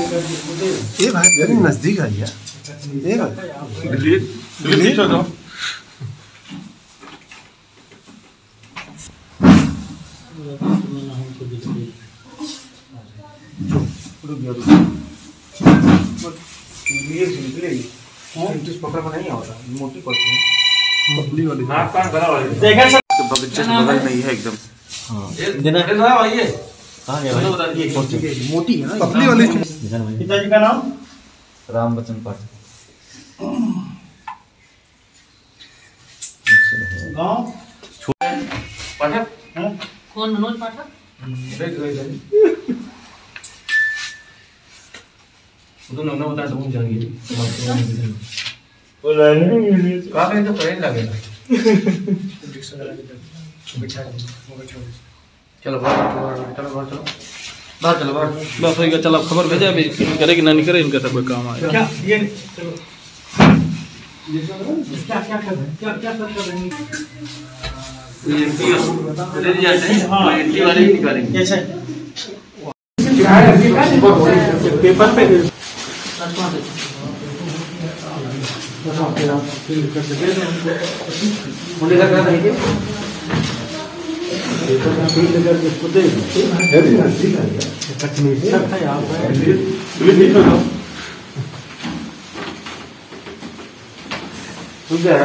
ये भाई तेरे नज़दीक आई है ये भाई डिलीट डिलीट हो जाओ पकड़ में नहीं मोटी है बगल में ही है एकदम देना भाई मोटी है ना पतली वाली। पिताजी का नाम? राम गाँव? पाठक? कौन मनोज पाठक? देख रहे हैं उधर ना बता तो हम जाएँगे। कहाँ पे तो ट्रेन लगेगा चलो बाहर चलो बाहर चलो बाहर चलो। बाहर बस हो गया चल अब खबर भेजा अभी करे कि ना नहीं करे इनका सब कोई काम आए क्या? ये चलो। क्या क्या कर रहे हैं? क्या क्या कर रहे हैं? रिज़ल्ट है। हाँ एंट्री वाले ही निकालेंगे। कैसे पेपर पे। मुझे लग रहा है कि नज़दीक हो जाओ रुक जा यार रुक जा